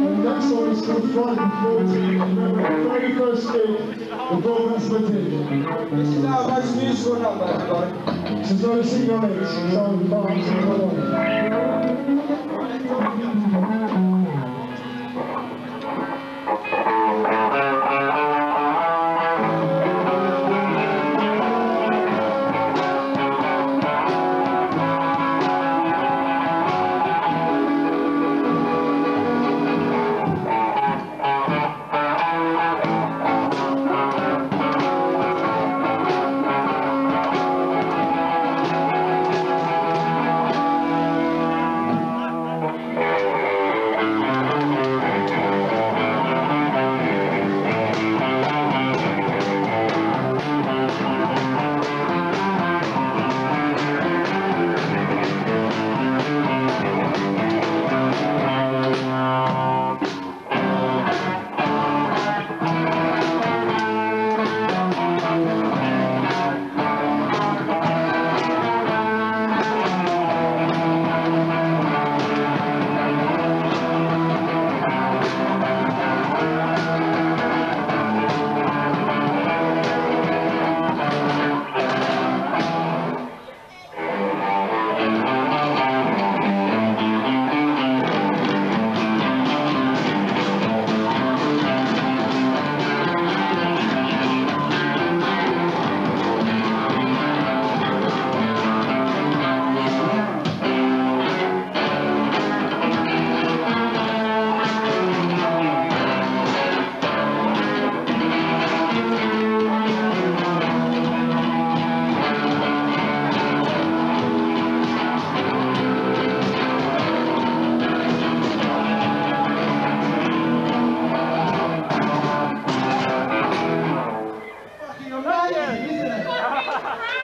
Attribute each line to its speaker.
Speaker 1: And Next song is called Friday 14. Remember, the very first day, the Broadcast Material.
Speaker 2: This is our most musical number, everybody.
Speaker 1: This is only sing your legs, so fast and